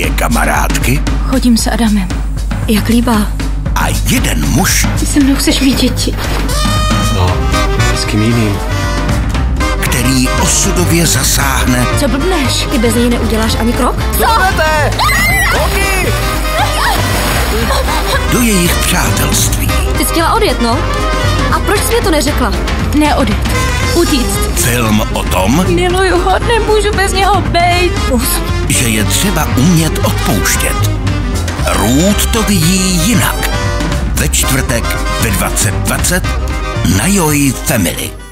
dvě kamarádky Chodím s Adamem. Jak líbá. a jeden muž, Ty se mnou chceš mít děti. No, s kým jiným? který osudově zasáhne Co blbneš? Ty bez něj neuděláš ani krok? do jejich přátelství. Ty jsi chtěla odjet, no? A proč jsi mi to neřekla? Neodjet. Utíct. Film o tom, Miluju ho, nemůžu bez něho bejt. Že je třeba umět odpouštět. Růd to vidí jinak. Ve čtvrtek ve 2020 na Joy Family.